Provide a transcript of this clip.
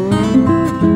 Música